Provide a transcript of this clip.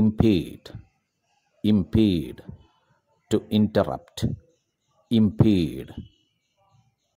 impede impede to interrupt impede